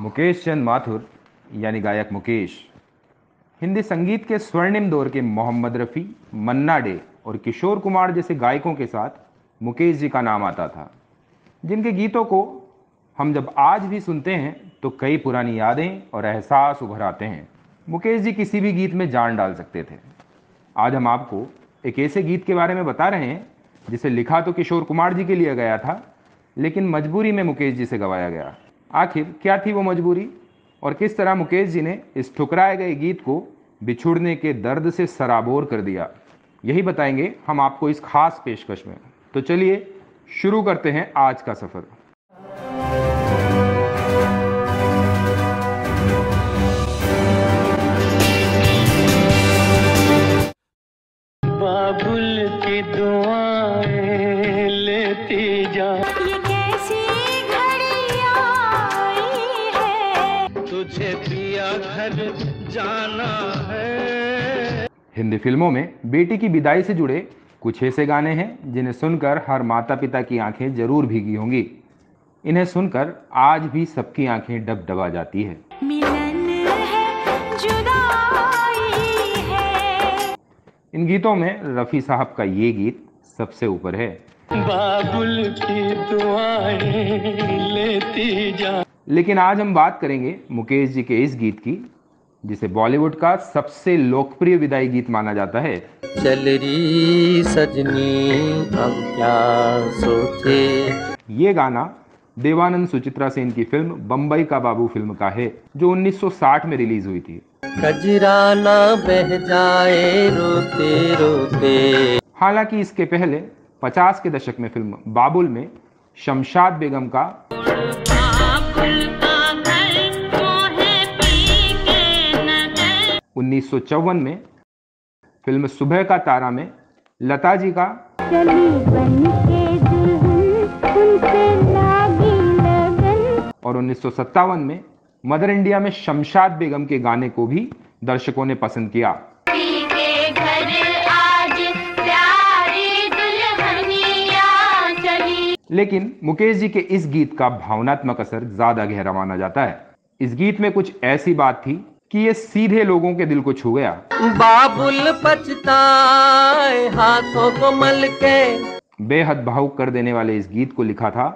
मुकेश चंद माथुर, यानी गायक मुकेश। हिंदी संगीत के स्वर्णिम दौर के मोहम्मद रफ़ी, मन्ना डे और किशोर कुमार जैसे गायकों के साथ मुकेश जी का नाम आता था। जिनके गीतों को हम जब आज भी सुनते हैं तो कई पुरानी यादें और एहसास उभर आते हैं। मुकेश जी किसी भी गीत में जान डाल सकते थे। आज हम आपको एक ऐसे गीत के बारे में बता रहे हैं, जिसे लिखा तो किशोर कुमार जी के लिए गया था, लेकिन मजबूरी में मुकेश जी से गवाया गया। आखिर क्या थी वो मजबूरी? और किस तरह मुकेश जी ने इस ठुकराए गए गीत को बिछुड़ने के दर्द से सराबोर कर दिया? यही बताएँगे हम आपको इस खास पेशकश में। तो चलिए, शुरू करते हैं आज का सफ़र। बाबुल की दुआएँ लेती जाना है। हिंदी फ़िल्मों में बेटी की विदाई से जुड़े कुछ ऐसे गाने हैं जिन्हें सुनकर हर माता पिता की आँखें ज़रूर भीगी होंगी। इन्हें सुनकर आज भी सबकी आँखें डबडबा जाती है। मिलन है जुदाई है। इन गीतों में रफ़ी साहब का ये गीत सबसे ऊपर है। बाबुल की दुआएँ लेती जा। लेकिन आज हम बात करेंगे मुकेश जी के इस गीत की जिसे बॉलीवुड का सबसे लोकप्रिय विदाई गीत माना जाता है। चल रही सजनी हम क्या सोचे? ये गाना देवानंद सुचित्रा सेन की फ़िल्म बम्बई का बाबू फ़िल्म का है जो 1960 में रिलीज़ हुई थी। कजरा ना बह जाए रोते रोते। हालाँकि इसके पहले 50 के दशक में फ़िल्म बाबुल में शमशाद बेगम का उन्नीस में फ़िल्म सुबह का तारा में लता जी का और उन्नीस सौ सत्तावन में मदर इंडिया में शमशाद बेगम के गाने को भी दर्शकों ने पसंद किया। लेकिन मुकेश जी के इस गीत का भावनात्मक असर ज़्यादा गहरा माना जाता है। इस गीत में कुछ ऐसी बात थी कि ये सीधे लोगों के दिल को छू गया। बाबुल पछताए हाथों को मल के बेहद भावुक कर देने वाले इस गीत को लिखा था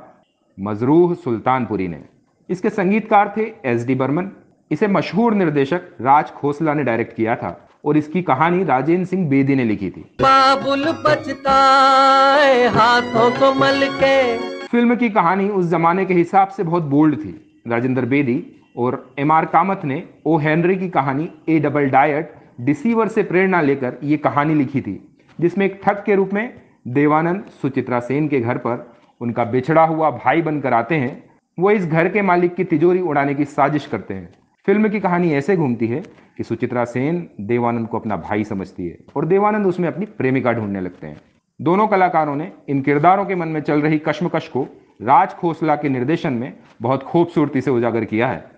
मजरूह सुल्तानपुरी ने। इसके संगीतकार थे एस डी बर्मन। इसे मशहूर निर्देशक राज खोसला ने डायरेक्ट किया था और इसकी कहानी राजेंद्र सिंह बेदी ने लिखी थी। बाबुल पछताए हाथों को मल के फ़िल्म की कहानी उस जमाने के हिसाब से बहुत बोल्ड थी। राजेंद्र बेदी और एम आर कामत ने ओ हेनरी की कहानी ए डबल डायट डिसीवर से प्रेरणा लेकर ये कहानी लिखी थी, जिसमें एक ठग के रूप में देवानंद सुचित्रा सेन के घर पर उनका बिछड़ा हुआ भाई बनकर आते हैं। वो इस घर के मालिक की तिजोरी उड़ाने की साजिश करते हैं। फ़िल्म की कहानी ऐसे घूमती है कि सुचित्रा सेन देवानंद को अपना भाई समझती है और देवानंद उसमें अपनी प्रेमिका ढूँढने लगते हैं। दोनों कलाकारों ने इन किरदारों के मन में चल रही कश्मकश को राज खोसला के निर्देशन में बहुत खूबसूरती से उजागर किया है।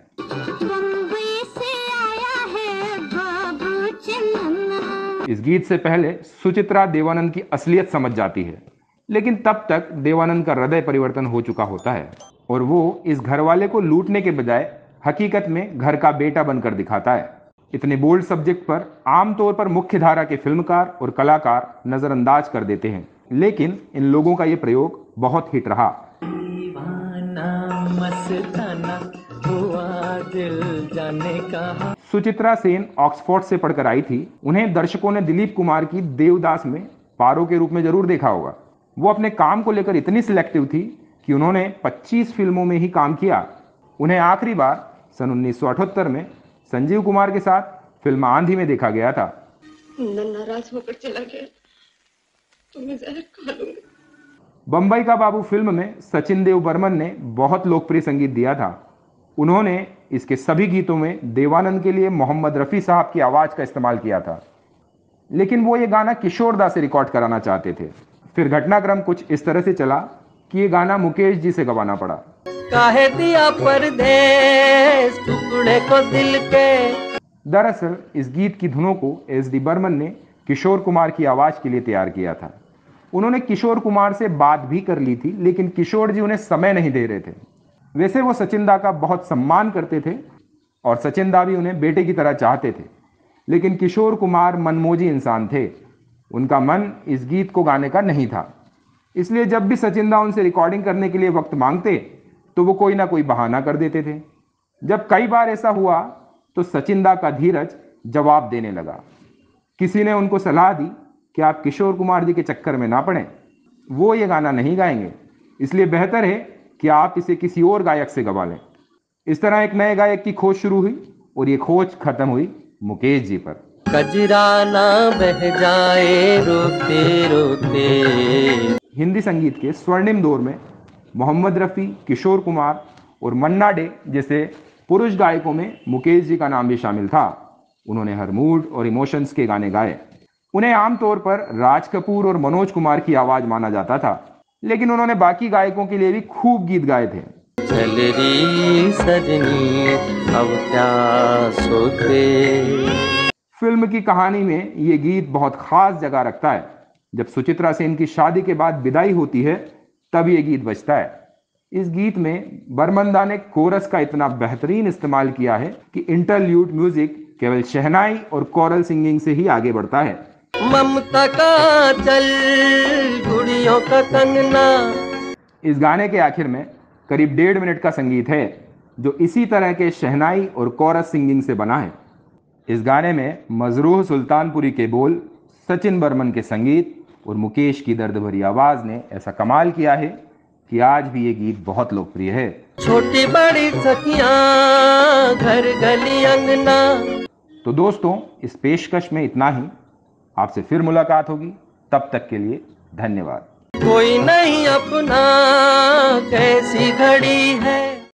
इस गीत से पहले सुचित्रा देवानंद की असलियत समझ जाती है, लेकिन तब तक देवानंद का हृदय परिवर्तन हो चुका होता है और वो इस घरवाले को लूटने के बजाय हकीकत में घर का बेटा बनकर दिखाता है। इतने बोल्ड सब्जेक्ट पर आमतौर पर मुख्य धारा के फिल्मकार और कलाकार नजरअंदाज कर देते हैं, लेकिन इन लोगों का ये प्रयोग बहुत हिट रहा। दिल जाने कहा। सुचित्रा सेन ऑक्सफोर्ड से पढ़कर आई थी। उन्हें दर्शकों ने दिलीप कुमार की देवदास में पारो के रूप में ज़रूर देखा होगा। वो अपने काम को लेकर इतनी सिलेक्टिव थी कि उन्होंने 25 फ़िल्मों में ही काम किया। उन्हें आखिरी बार सन 1978 में संजीव कुमार के साथ फ़िल्म आंधी में देखा गया था। नाराज़ होकर चला गया। तो मैं जहर खा लूँगी। बम्बई का बाबू फ़िल्म में सचिन देव बर्मन ने बहुत लोकप्रिय संगीत दिया था। उन्होंने इसके सभी गीतों में देवानंद के लिए मोहम्मद रफ़ी साहब की आवाज़ का इस्तेमाल किया था। लेकिन वो ये गाना किशोरदा से रिकॉर्ड कराना चाहते थे। फिर घटनाक्रम कुछ इस तरह से चला कि ये गाना मुकेश जी से गवाना पड़ा। काहे दिया परदेश टुकड़े को दिल के दरअसल इस गीत की धुनों को एस डी बर्मन ने किशोर कुमार की आवाज़ के लिए तैयार किया था। उन्होंने किशोर कुमार से बात भी कर ली थी लेकिन किशोर जी उन्हें समय नहीं दे रहे थे। वैसे वो सचिंदा का बहुत सम्मान करते थे और सचिंदा भी उन्हें बेटे की तरह चाहते थे। लेकिन किशोर कुमार मनमोजी इंसान थे। उनका मन इस गीत को गाने का नहीं था। इसलिए जब भी सचिंदा उनसे रिकॉर्डिंग करने के लिए वक्त मांगते तो वो कोई ना कोई बहाना कर देते थे। जब कई बार ऐसा हुआ तो सचिंदा का धीरज जवाब देने लगा। किसी ने उनको सलाह दी कि आप किशोर कुमार जी के चक्कर में ना पड़ें। वो ये गाना नहीं गाएँगे। इसलिए बेहतर है कि आप इसे किसी और गायक से गवा लें। इस तरह एक नए गायक की खोज शुरू हुई और ये खोज खत्म हुई मुकेश जी पर। कजरा ना बह जाए रोते रोते। हिंदी संगीत के स्वर्णिम दौर में मोहम्मद रफ़ी किशोर कुमार और मन्ना डे जैसे पुरुष गायकों में मुकेश जी का नाम भी शामिल था। उन्होंने हर मूड और इमोशंस के गाने गाए। उन्हें आमतौर पर राज कपूर और मनोज कुमार की आवाज़ माना जाता था। लेकिन उन्होंने बाकी गायकों के लिए भी खूब गीत गाए थे। चल रही सजनी अब क्या फ़िल्म की कहानी में ये गीत बहुत खास जगह रखता है। जब सुचित्रा सेन की शादी के बाद विदाई होती है तब ये गीत बजता है। इस गीत में बर्मंदा ने कोरस का इतना बेहतरीन इस्तेमाल किया है कि इंटरल्यूट म्यूज़िक केवल शहनाई और कोरल सिंगिंग से ही आगे बढ़ता है। ममता का चल गुड़ियों का कंगना। इस गाने के आखिर में करीब डेढ़ मिनट का संगीत है जो इसी तरह के शहनाई और कोरस सिंगिंग से बना है। इस गाने में मजरूह सुल्तानपुरी के बोल सचिन बर्मन के संगीत और मुकेश की दर्द भरी आवाज़ ने ऐसा कमाल किया है कि आज भी ये गीत बहुत लोकप्रिय है। छोटी बड़ी सखियाँ घर गली अंगना। तो दोस्तों इस पेशकश में इतना ही। आपसे फिर मुलाकात होगी। तब तक के लिए धन्यवाद। कोई नहीं अपना, कैसी घड़ी है?